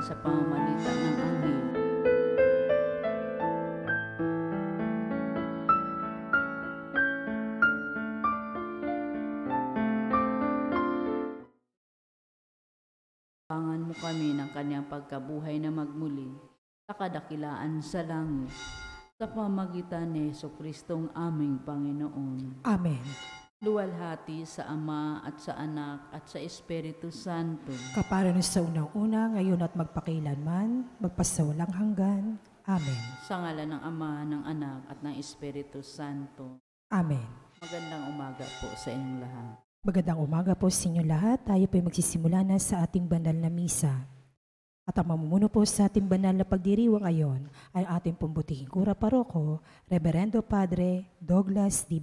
sa pamamagitan ng anghel. Pangan mo kami ng kanyang pagkabuhay na magmuli sa kadakilaan sa langit sa pamagitan ni Yeso Kristong aming Panginoon. Amen. Luwalhati sa Ama at sa Anak at sa Espiritu Santo. Kapara sa unang-una, ngayon at magpakailanman, magpasawalang hanggan. Amen. Sa ngala ng Ama, ng Anak at ng Espiritu Santo. Amen. Magandang umaga po sa inyong lahat. Magandang umaga po sa inyo lahat. Tayo po ay magsisimula na sa ating banal na misa. At ang mamumuno po sa ating banal na pagdiriwang ngayon ay ating pumbutihing kura paroko, Reverendo Padre Douglas Di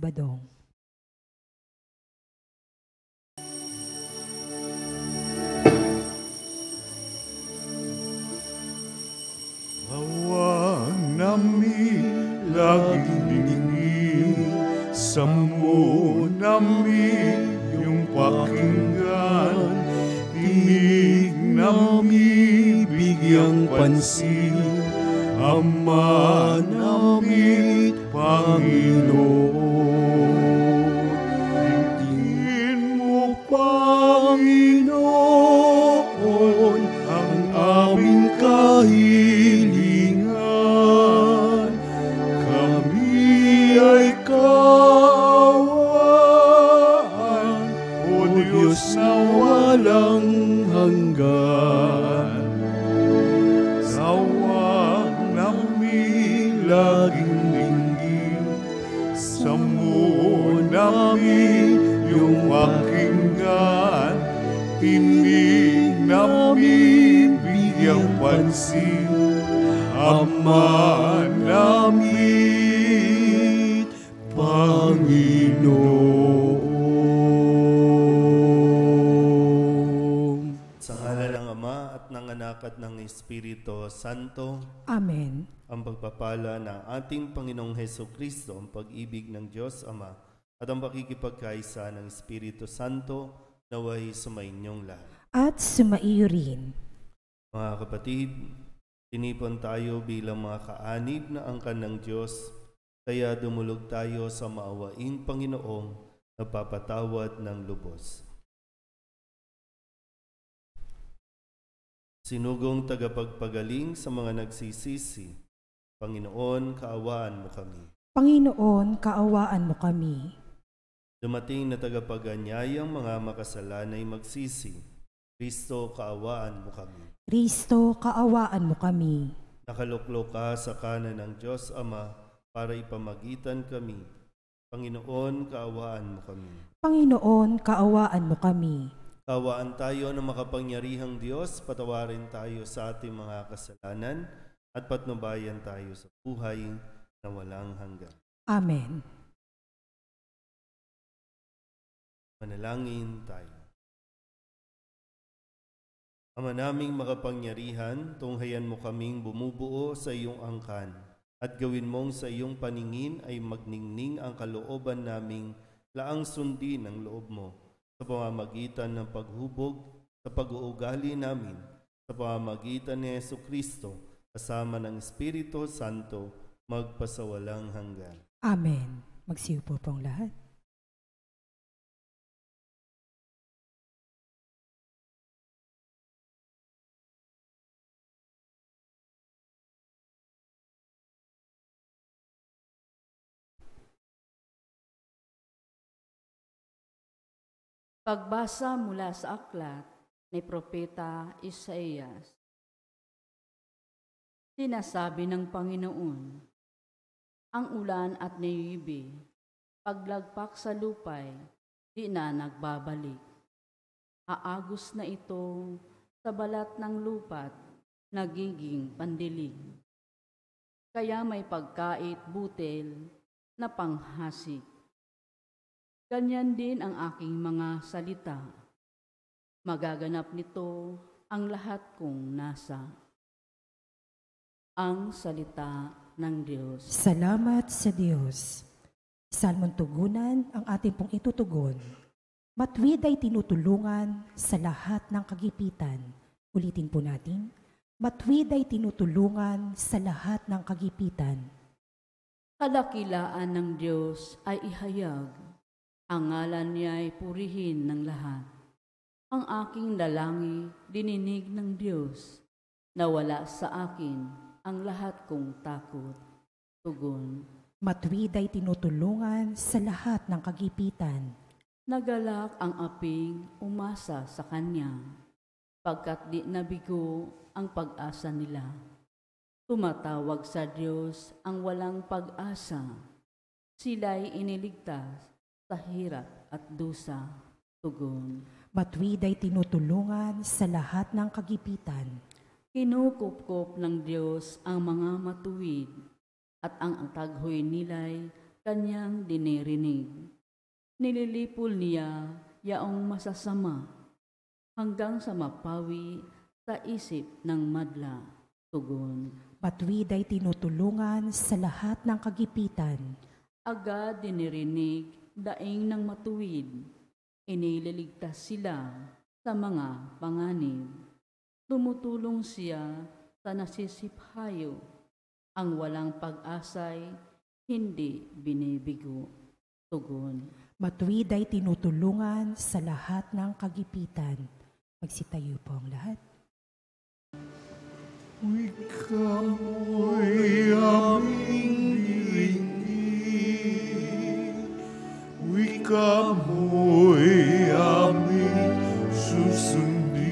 nami laging dinigin Sammo nami yung pakinggan Tinig nami bigyang pansin. Ama nami Panginoon Tingin mo Panginoon ang aming kahilingan Espiritu Santo, Amen. ang pagpapala ng ating Panginoong Heso Kristo, ang pag-ibig ng Diyos Ama, at ang pakikipagkaisa ng Espiritu Santo naway sumainyong lahat. At sumaiyo rin. Mga kapatid, tinipon tayo bilang mga kaanib na angkan ng Diyos, kaya dumulog tayo sa maawaing Panginoong napapatawad ng lubos. Sinugong tagapagpagaling sa mga nagsisisi, Panginoon, kaawaan mo kami. Panginoon, kaawaan mo kami. Dumating na tagapaganyayang mga makasalanay magsisi, Kristo, kaawaan mo kami. Kristo, kaawaan mo kami. Nakaluklok ka sa kanan ng Diyos Ama para ipamagitan kami. Panginoon, kaawaan mo kami. Panginoon, kaawaan mo kami. Kaawaan tayo ng makapangyarihang Diyos, patawarin tayo sa ating mga kasalanan at patnubayan tayo sa buhay na walang hanggan. Amen. Manalangin tayo. Ama naming makapangyarihan, tunghayan mo kaming bumubuo sa iyong angkan at gawin mong sa iyong paningin ay magningning ang kalooban naming laang sundin ang loob mo sa pamamagitan ng paghubog sa pag-uugali namin sa pamamagitan ni Yesu Kristo kasama ng Espiritu Santo magpasawalang hanggan. Amen. Magsiupo pong lahat. Pagbasa mula sa aklat ni Propeta Isaías. Sinasabi ng Panginoon, ang ulan at niyubi, paglagpak sa lupay, di na nagbabalik. Aagos na ito sa balat ng lupat, nagiging pandilig. Kaya may pagkait butil na panghasik. Ganyan din ang aking mga salita. Magaganap nito ang lahat kong nasa. Ang salita ng Diyos. Salamat sa Diyos. Salmon tugunan ang ating pong itutugon. Matwid ay tinutulungan sa lahat ng kagipitan. Ulitin po natin. Matuwid ay tinutulungan sa lahat ng kagipitan. Kadakilaan ng Diyos ay ihayag. Ang ngalan niya ay purihin ng lahat. Ang aking dalangi dininig ng Diyos. Nawala sa akin ang lahat kong takot. Tugon, Matuwid ay tinutulungan sa lahat ng kagipitan. nagalak ang aping umasa sa Kanya, pagkat di nabigo ang pag-asa nila. Tumatawag sa Diyos ang walang pag-asa. Sila'y iniligtas sa hirap at dusa. Tugon, Matuwid ay tinutulungan sa lahat ng kagipitan. kinukupkop ng Diyos ang mga matuwid at ang taghoy nila'y kanyang dinirinig. Nililipol niya yaong masasama hanggang sa mapawi sa isip ng madla. Tugon, Matuwid ay tinutulungan sa lahat ng kagipitan. agad dinirinig daing ng matuwid. Inililigtas sila sa mga panganib. Tumutulong siya sa nasisiphayo. Ang walang pag-asay, hindi binibigo. Tugon, Matuwid ay tinutulungan sa lahat ng kagipitan. Magsitayo po ang lahat. Ikaw aming Ikaw mo'y aming susundin,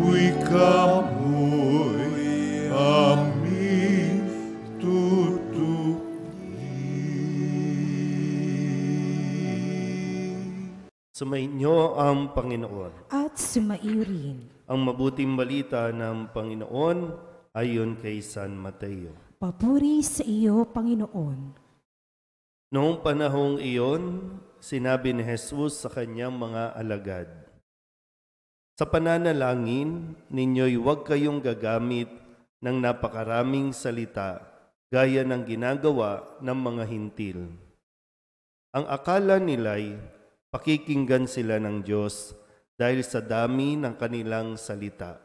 Ikaw mo'y aming tutukin. Sumainyo ang Panginoon. At sumaiyo rin. Ang mabuting balita ng Panginoon ayon kay San Mateo. Papuri sa iyo, Panginoon. Noong panahong iyon, sinabi ni Jesus sa kanyang mga alagad, Sa pananalangin, ninyo'y huwag kayong gagamit ng napakaraming salita gaya ng ginagawa ng mga hintil. Ang akala nila'y pakikinggan sila ng Diyos dahil sa dami ng kanilang salita.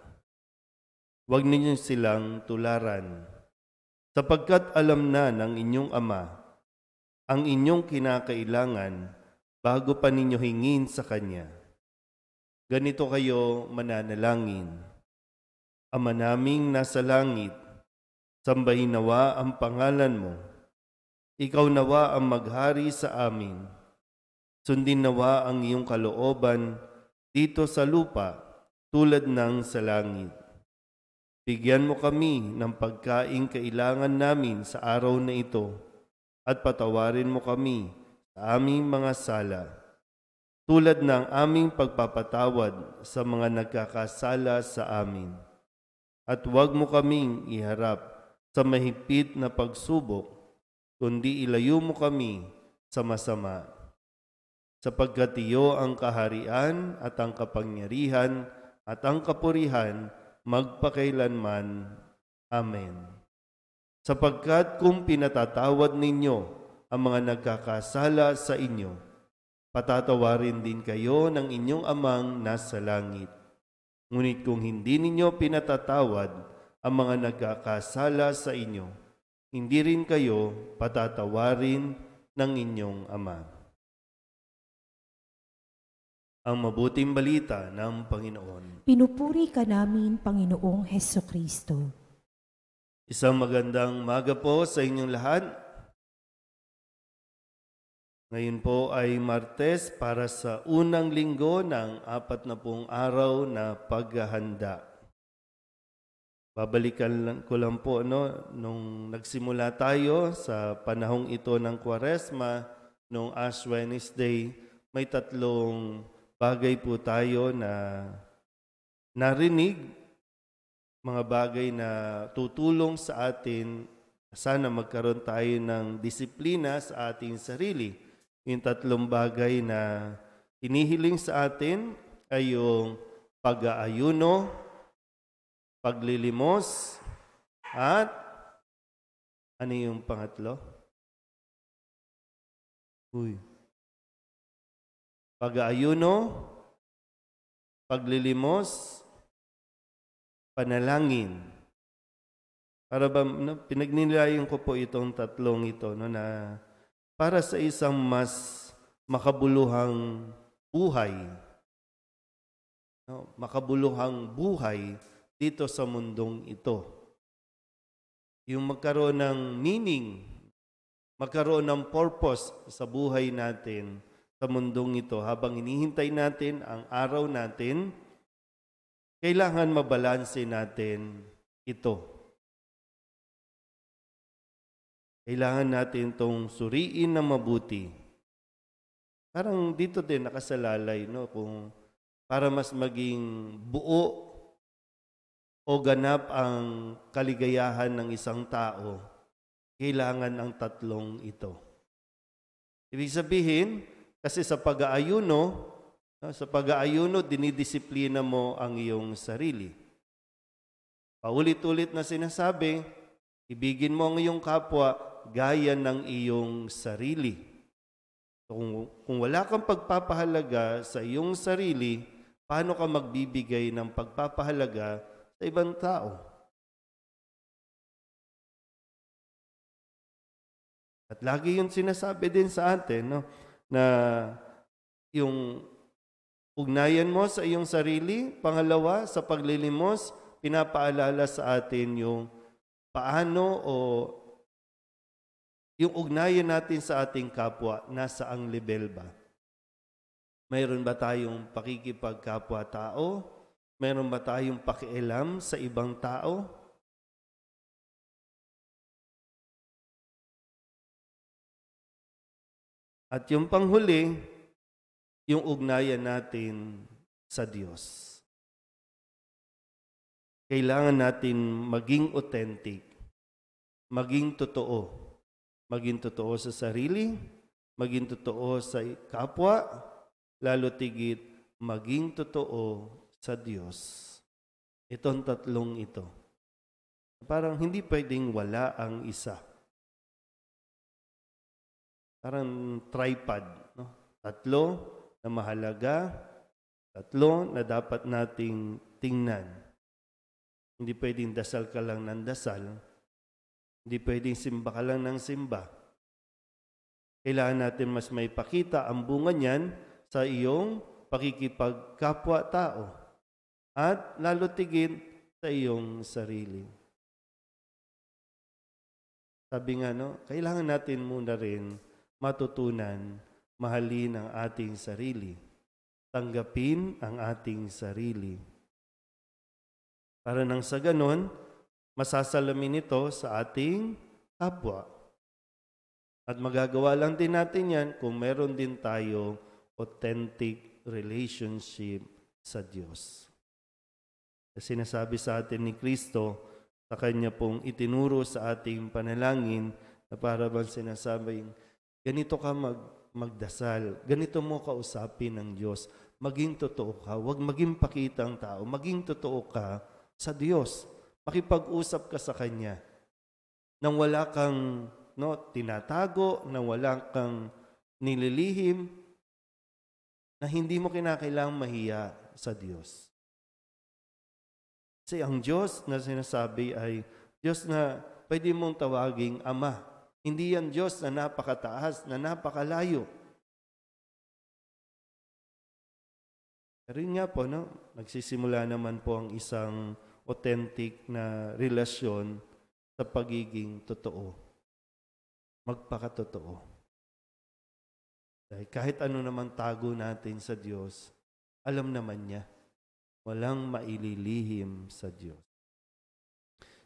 Huwag ninyo silang tularan, sapagkat alam na ng inyong Ama ang inyong kinakailangan bago pa ninyo hingin sa Kanya. Ganito kayo mananalangin. Ama naming nasa langit, sambahin nawa ang pangalan mo. Ikaw nawa ang maghari sa amin. Sundin nawa ang iyong kalooban dito sa lupa tulad ng sa langit. Bigyan mo kami ng pagkaing kailangan namin sa araw na ito at patawarin mo kami sa aming mga sala tulad ng aming pagpapatawad sa mga nagkakasala sa amin. At huwag mo kaming iharap sa mahigpit na pagsubok, kundi ilayo mo kami sa masama. Sapagkat iyo ang kaharian at ang kapangyarihan at ang kapurihan magpakailanman. Amen. Sapagkat kung pinatatawad ninyo ang mga nagkakasala sa inyo, patatawarin din kayo ng inyong amang nasa langit. Ngunit kung hindi ninyo pinatatawad ang mga nagkakasala sa inyo, hindi rin kayo patatawarin ng inyong ama. Ang mabuting balita ng Panginoon. Pinupuri ka namin, Panginoong Heso Kristo. Isang magandang maga po sa inyong lahat. Ngayon po ay Martes para sa unang linggo ng apat na pong araw na paghahanda. Babalikan lang- ko lang po, no, nung nagsimula tayo sa panahong ito ng Kwaresma, nung Ash Wednesday, may tatlong bagay po tayo na narinig mga bagay na tutulong sa atin, sana magkaroon tayo ng disiplina sa ating sarili. Yung tatlong bagay na inihiling sa atin ay yung pag-aayuno, paglilimos, at ano yung pangatlo? Uy. Pag-aayuno, paglilimos, panalangin. Para ba, no, pinagnilayan ko po itong tatlong ito no, na para sa isang mas makabuluhang buhay, no, makabuluhang buhay dito sa mundong ito. Yung magkaroon ng meaning, magkaroon ng purpose sa buhay natin sa mundong ito habang hinihintay natin ang araw natin, kailangan mabalanse natin ito. Kailangan natin itong suriin na mabuti. Parang dito din nakasalalay, no? Kung para mas maging buo o ganap ang kaligayahan ng isang tao, kailangan ang tatlong ito. Ibig sabihin, kasi sa pag-aayuno, sa pag-aayuno, dinidisiplina mo ang iyong sarili. Paulit-ulit na sinasabi, ibigin mo ang iyong kapwa gaya ng iyong sarili. Kung, kung wala kang pagpapahalaga sa iyong sarili, paano ka magbibigay ng pagpapahalaga sa ibang tao? At lagi yung sinasabi din sa atin no, na yung ugnayan mo sa iyong sarili, pangalawa, sa paglilimos, pinapaalala sa atin yung paano o yung ugnayan natin sa ating kapwa, nasa ang level ba? Mayroon ba tayong pakikipagkapwa-tao? Mayroon ba tayong pakialam sa ibang tao? At yung panghuli, yung ugnayan natin sa Diyos. Kailangan natin maging authentic, maging totoo maging totoo sa sarili, maging totoo sa kapwa, lalo tigit maging totoo sa Diyos. Itong tatlong ito. Parang hindi pwedeng wala ang isa. Parang tripod. No? Tatlo na mahalaga, tatlo na dapat nating tingnan. Hindi pwedeng dasal ka lang ng dasal, hindi pwedeng simba ka lang ng simba. Kailangan natin mas may pakita ang bunga niyan sa iyong pakikipagkapwa-tao at lalo tigin sa iyong sarili. Sabi nga, no, kailangan natin muna rin matutunan mahalin ang ating sarili. Tanggapin ang ating sarili. Para nang sa ganon, masasalamin ito sa ating kapwa. At magagawa lang din natin yan kung meron din tayo authentic relationship sa Diyos. Sinasabi sa atin ni Kristo sa Kanya pong itinuro sa ating panalangin na para bang sinasabing, ganito ka mag, magdasal, ganito mo kausapin ng Diyos, maging totoo ka, huwag maging pakitang tao, maging totoo ka sa Diyos. Makipag-usap ka sa Kanya. Nang wala kang no, tinatago, nang wala kang nililihim, na hindi mo kinakailangang mahiya sa Diyos. Kasi ang Diyos na sinasabi ay Diyos na pwede mong tawaging Ama. Hindi yan Diyos na napakataas, na napakalayo. Pero nga po, no? nagsisimula naman po ang isang authentic na relasyon sa pagiging totoo. Magpakatotoo. Dahil kahit ano naman tago natin sa Diyos, alam naman niya. Walang maililihim sa Diyos.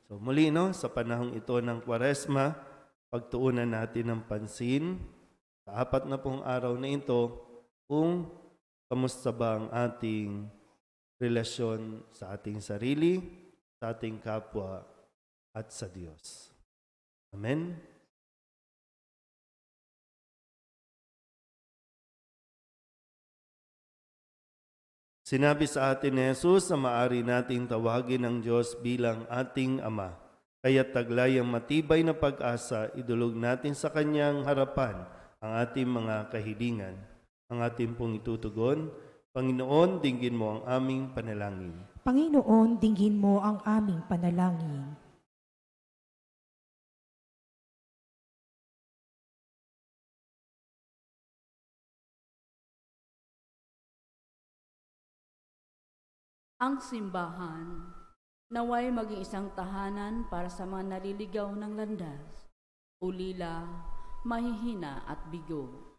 So muli no, sa panahong ito ng Kwaresma, pagtuunan natin ng pansin sa apat na pong araw na ito kung kamusta ba ang ating relasyon sa ating sarili, sa ating kapwa, at sa Diyos. Amen? Sinabi sa atin ni Jesus na maari nating tawagin ng Diyos bilang ating Ama. Kaya taglay ang matibay na pag-asa, idulog natin sa Kanyang harapan ang ating mga kahilingan. Ang ating pong itutugon, Panginoon, dinggin mo ang aming panalangin. Panginoon, dinggin mo ang aming panalangin. Ang simbahan, naway maging isang tahanan para sa mga naliligaw ng landas, ulila, mahihina at bigo.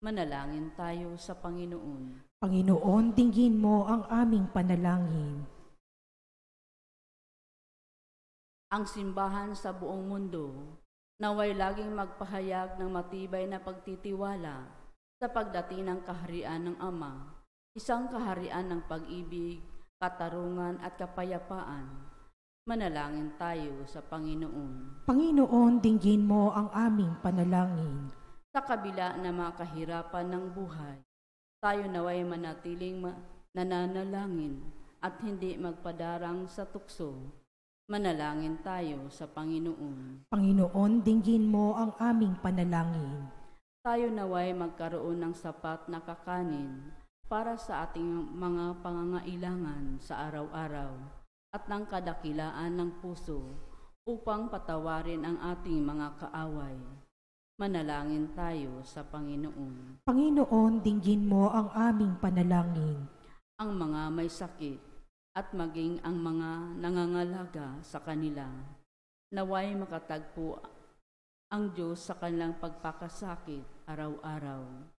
Manalangin tayo sa Panginoon. Panginoon, dinggin mo ang aming panalangin. Ang simbahan sa buong mundo, naway laging magpahayag ng matibay na pagtitiwala sa pagdating ng kaharian ng Ama, isang kaharian ng pag-ibig, katarungan at kapayapaan. Manalangin tayo sa Panginoon. Panginoon, dinggin mo ang aming panalangin. Sa kabila ng mga kahirapan ng buhay, tayo naway manatiling ma- nananalangin at hindi magpadarang sa tukso. Manalangin tayo sa Panginoon. Panginoon, dinggin mo ang aming panalangin. Tayo naway magkaroon ng sapat na kakanin para sa ating mga pangangailangan sa araw-araw at ng kadakilaan ng puso upang patawarin ang ating mga kaaway. Manalangin tayo sa Panginoon. Panginoon, dinggin mo ang aming panalangin. Ang mga may sakit at maging ang mga nangangalaga sa kanila. Naway makatagpo ang Diyos sa kanilang pagpakasakit araw-araw.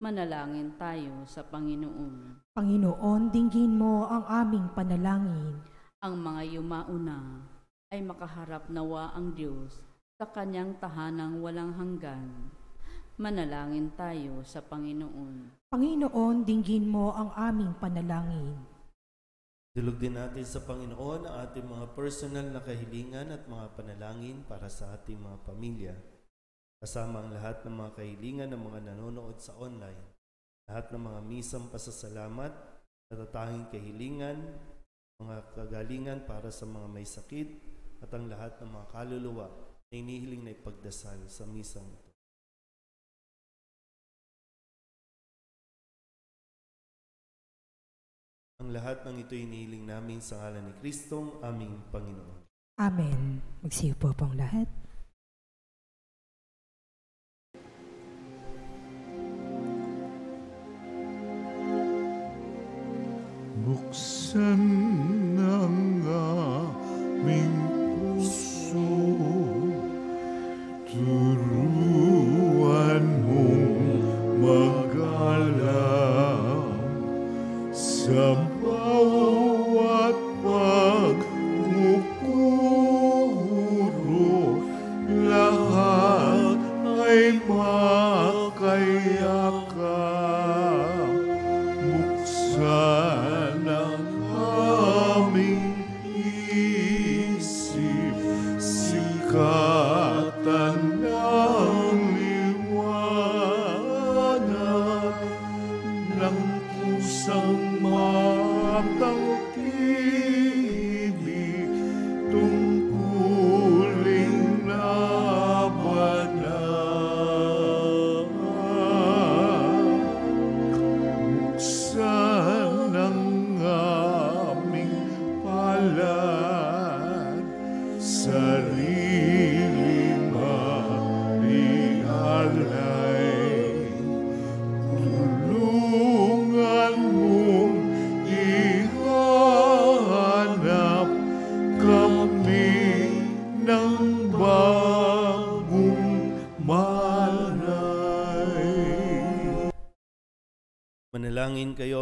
Manalangin tayo sa Panginoon. Panginoon, dinggin mo ang aming panalangin. Ang mga yumauna ay makaharap nawa ang Diyos sa kanyang tahanang walang hanggan. Manalangin tayo sa Panginoon. Panginoon, dinggin mo ang aming panalangin. Dulog din natin sa Panginoon ang ating mga personal na kahilingan at mga panalangin para sa ating mga pamilya. Kasama ang lahat ng mga kahilingan ng mga nanonood sa online. Lahat ng mga misang pasasalamat, natatanging kahilingan, mga kagalingan para sa mga may sakit, at ang lahat ng mga kaluluwa na inihiling na ipagdasal sa misang ito. Ang lahat ng ito inihiling namin sa ngalan ni Kristong aming Panginoon. Amen. Magsiyo po pong lahat. 独身。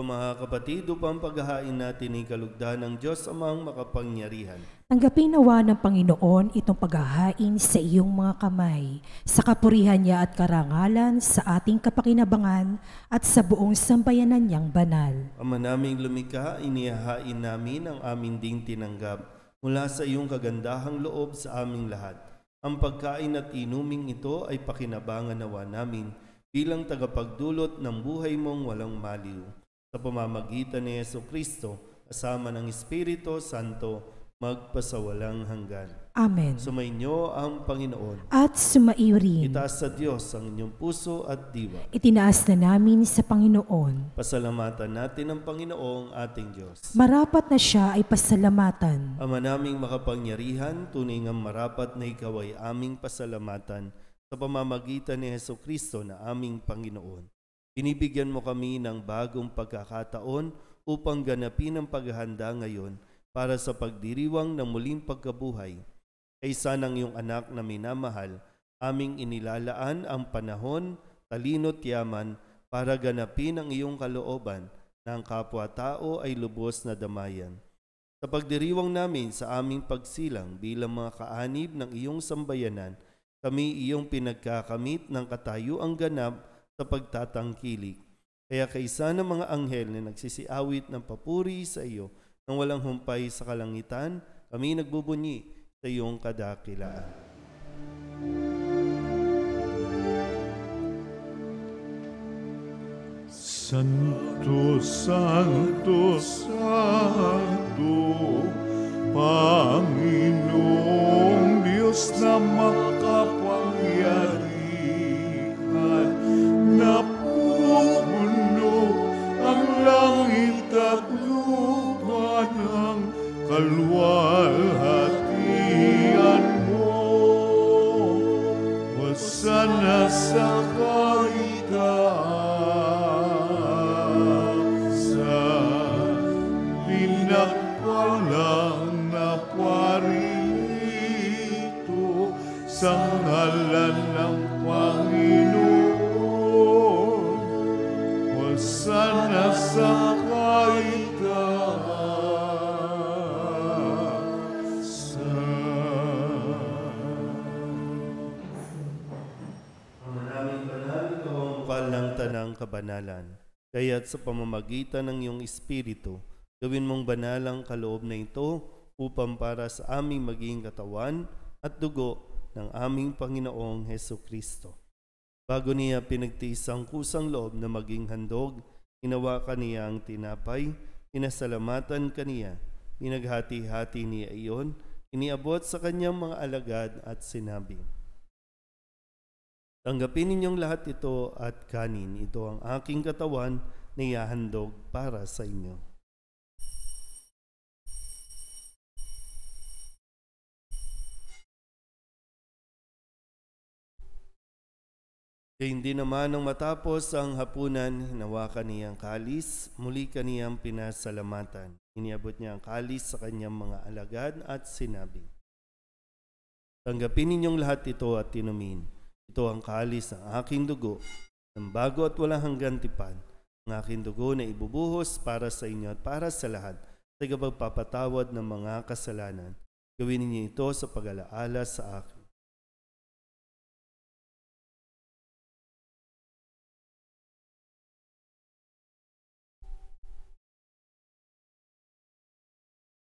Mga kapatid upang paghahain natin ang kalugdan ng Diyos amang makapangyarihan. Tanggapin nawa ng Panginoon itong paghahain sa iyong mga kamay, sa kapurihan niya at karangalan, sa ating kapakinabangan at sa buong sambayanan niyang banal. Ama naming lumikha, inihahain namin ang amin ding tinanggap mula sa iyong kagandahang loob sa aming lahat. Ang pagkain at inuming ito ay pakinabangan nawa namin bilang tagapagdulot ng buhay mong walang maliw. Sa pamamagitan ni Yeso Kristo, kasama ng Espiritu Santo, magpasawalang hanggan. Amen. Sumainyo ang Panginoon. At sumaiyo rin. Itaas sa Diyos ang inyong puso at diwa. Itinaas na namin sa Panginoon. Pasalamatan natin ang Panginoong ating Diyos. Marapat na siya ay pasalamatan. Ama naming makapangyarihan, tunay nga marapat na ikaw ay aming pasalamatan sa pamamagitan ni Heso Kristo na aming Panginoon. Binibigyan mo kami ng bagong pagkakataon upang ganapin ang paghahanda ngayon para sa pagdiriwang ng muling pagkabuhay. Kaysa ng iyong anak na minamahal, aming inilalaan ang panahon, talino't yaman para ganapin ang iyong kalooban na ang kapwa-tao ay lubos na damayan. Sa pagdiriwang namin sa aming pagsilang bilang mga kaanib ng iyong sambayanan, kami iyong pinagkakamit ng katayuang ganap sa pagtatangkilik. Kaya kaysa ng mga anghel na nagsisiawit ng papuri sa iyo nang walang humpay sa kalangitan, kami nagbubunyi sa iyong kadakilaan. Santo, Santo, Santo, Panginoong Diyos na makapangyarihan, lupa ng kalwalhatian mo. Wasana sa kaitaasan, kabanalan. Kaya't sa pamamagitan ng iyong Espiritu, gawin mong banal ang kaloob na ito upang para sa aming maging katawan at dugo ng aming Panginoong Heso Kristo. Bago niya pinagtiis ang kusang loob na maging handog, hinawakan niya ang tinapay, pinasalamatan kaniya, pinaghati-hati niya iyon, iniabot sa kanyang mga alagad at sinabi, Tanggapin ninyong lahat ito at kanin. Ito ang aking katawan na ihahandog para sa inyo. Hindi naman nang matapos ang hapunan, hinawakan niya ang kalis, muli kaniyang pinasalamatan. Iniabot niya ang kalis sa kanyang mga alagad at sinabi, Tanggapin ninyong lahat ito at tinumin. Ito ang kalis ng aking dugo, ng bago at walang hanggang tipan, ang aking dugo na ibubuhos para sa inyo at para sa lahat sa pagpapatawad ng mga kasalanan. Gawin ninyo ito sa pag-alaala sa akin.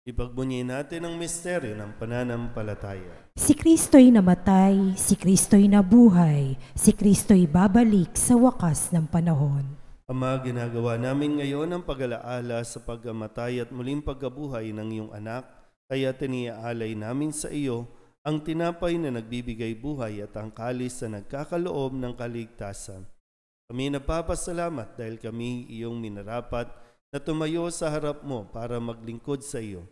Ipagbunyi natin ang misteryo ng pananampalataya. Si Kristo'y namatay, si Kristo'y nabuhay, si Kristo'y babalik sa wakas ng panahon. Ama, ginagawa namin ngayon ang pag-alaala sa pagkamatay at muling pagkabuhay ng iyong anak, kaya tiniaalay namin sa iyo ang tinapay na nagbibigay buhay at ang kalis na nagkakaloob ng kaligtasan. Kami napapasalamat dahil kami iyong minarapat na tumayo sa harap mo para maglingkod sa iyo.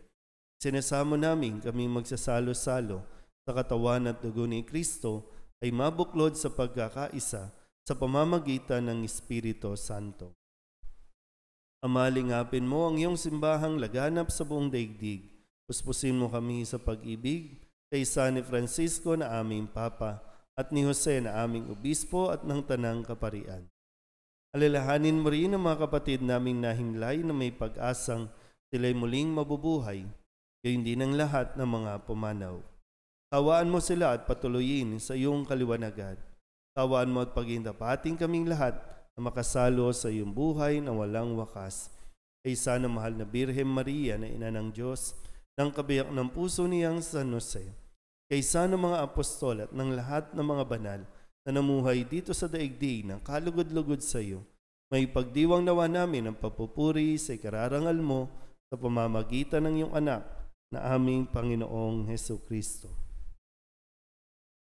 Sinasamo namin kami magsasalo-salo sa katawan at dugo ni Kristo ay mabuklod sa pagkakaisa sa pamamagitan ng Espiritu Santo. Amalingapin mo ang iyong simbahang laganap sa buong daigdig. Puspusin mo kami sa pag-ibig kay San Francisco na aming Papa at ni Jose na aming Obispo at ng Tanang Kaparian. Alalahanin mo rin ang mga kapatid naming nahimlay na may pag-asang sila'y muling mabubuhay, gayon din ang lahat ng mga pumanaw. Tawaan mo sila at patuloyin sa iyong kaliwanagan. Tawaan mo at pagindapating kaming lahat na makasalo sa iyong buhay na walang wakas. Ay sana mahal na Birhem Maria na ina ng Diyos, ng kabiyak ng puso niyang San Jose. Kaysa ng mga apostol at ng lahat ng mga banal na namuhay dito sa daigdig ng kalugod-lugod sa iyo, may pagdiwang nawa namin ang papupuri sa ikararangal mo sa pamamagitan ng iyong anak na aming Panginoong Heso Kristo.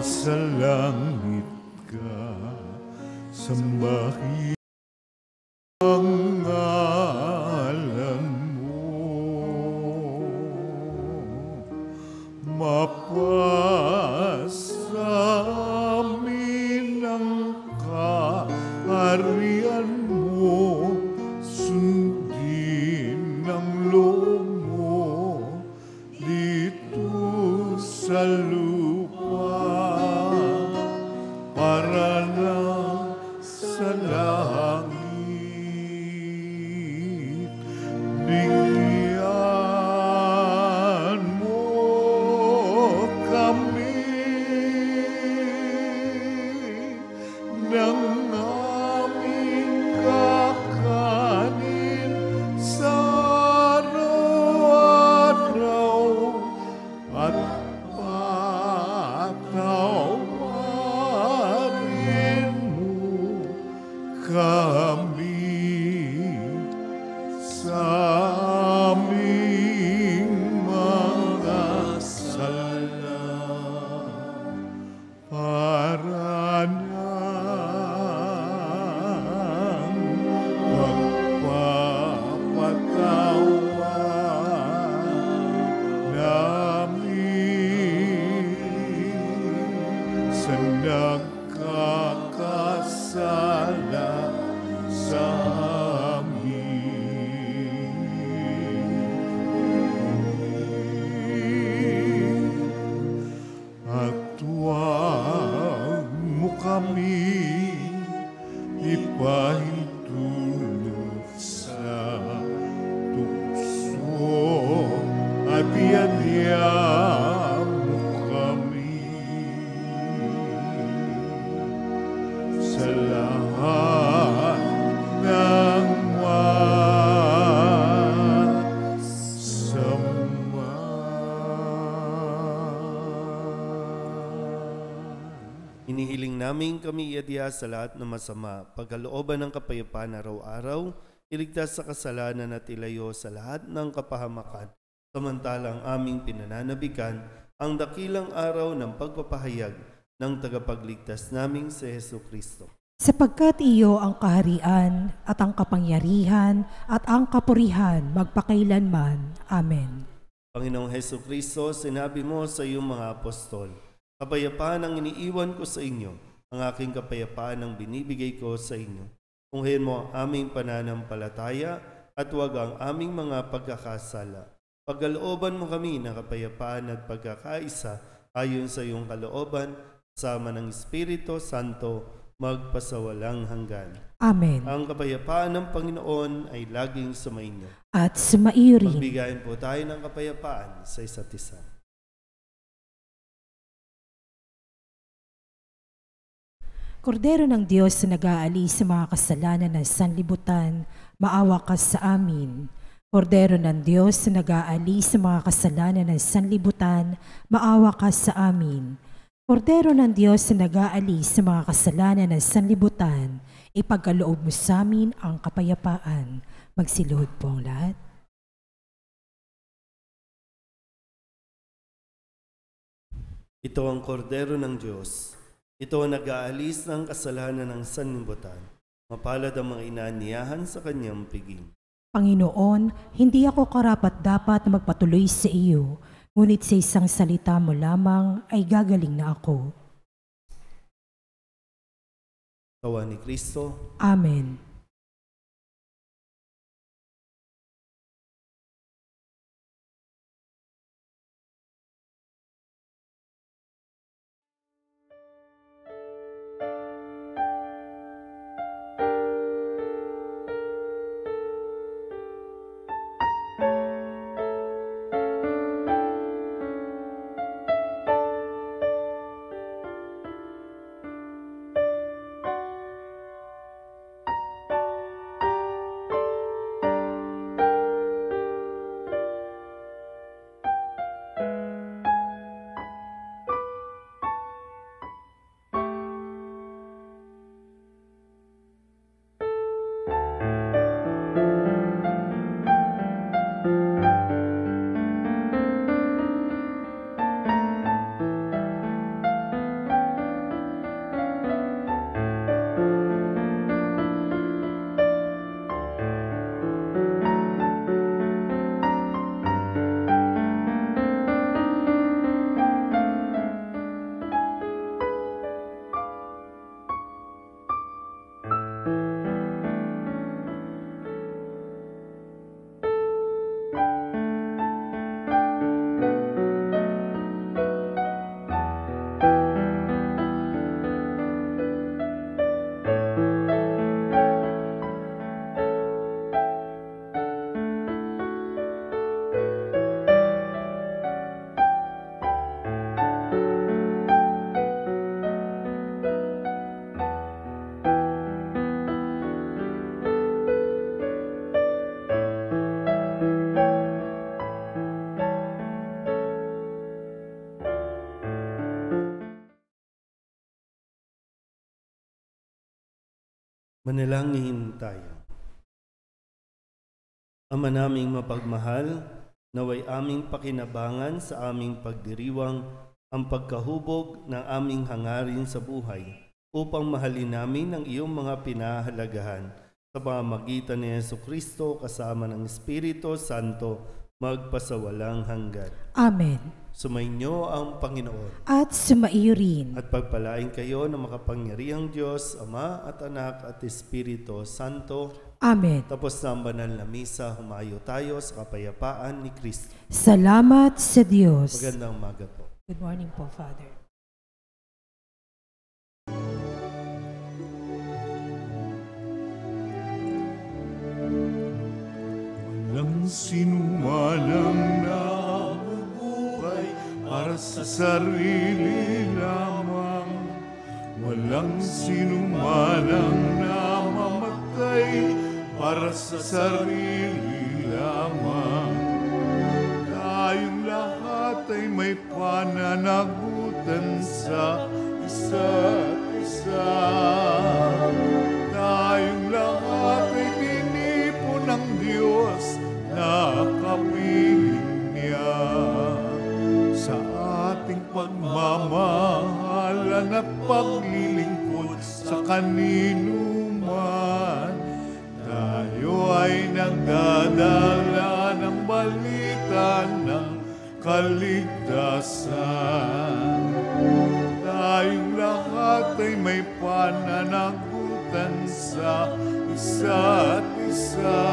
Counselor. Inihiling namin kami iadya sa lahat ng masama, pagkalooban ng kapayapaan araw-araw, iligtas sa kasalanan at ilayo sa lahat ng kapahamakan, samantalang aming pinananabikan ang dakilang araw ng pagpapahayag ng tagapagligtas naming si Heso Kristo. Sapagkat iyo ang kaharian at ang kapangyarihan at ang kapurihan magpakailanman. Amen. Panginoong Heso Kristo, sinabi mo sa iyong mga apostol, Kapayapaan ang iniiwan ko sa inyo, ang aking kapayapaan ang binibigay ko sa inyo. Unghin mo ang aming pananampalataya at huwag ang aming mga pagkakasala. Pagkalooban mo kami ng kapayapaan at pagkakaisa ayon sa iyong kalooban, sama ng Espiritu Santo, magpasawalang hanggan. Amen. Ang kapayapaan ng Panginoon ay laging sumainyo. At sumaiyo rin. Magbigayin po tayo ng kapayapaan sa isa't isa. Kordero ng Diyos na nag-aalis sa mga kasalanan ng sanlibutan, maawa ka sa amin. Kordero ng Diyos na nag-aalis sa mga kasalanan ng sanlibutan, maawa ka sa amin. Kordero ng Diyos na nag-aalis sa mga kasalanan ng sanlibutan, ipagkaloob mo sa amin ang kapayapaan. Magsiluhod po ang lahat. Ito ang kordero ng Diyos. Ito ang nag-aalis ng kasalanan ng sanlibutan. Mapalad ang mga inaaniyahan sa kanyang piging. Panginoon, hindi ako karapat dapat na magpatuloy sa iyo, ngunit sa isang salita mo lamang ay gagaling na ako. Kawa ni Kristo, Amen. Manalangin tayo. Ama naming mapagmahal, naway aming pakinabangan sa aming pagdiriwang ang pagkahubog ng aming hangarin sa buhay upang mahalin namin ang iyong mga pinahalagahan sa pamamagitan ni Yesu Kristo kasama ng Espiritu Santo magpasawalang hanggan. Amen. Sumainyo ang Panginoon At sumaiyo rin. at pagpalain kayo ng makapangyarihang Diyos, Ama at Anak at Espiritu Santo. Amen. Tapos na ang banal na misa, humayo tayo sa kapayapaan ni Kristo. Salamat sa Diyos. Magandang umaga po. Good morning po, Father. Walang sinumalang nabubuhay para sa sarili lamang. Walang sinumalang namamatay para sa sarili lamang. Tayong lahat ay may pananagutan sa isa't isa. Tayong lahat ay tinipon ng Diyos na kapiling pagmamahalan at paglilingkod sa kanino man, tayo ay nagdadala ng balita ng kaligtasan. Tayong lahat ay may pananagutan sa isa't isa.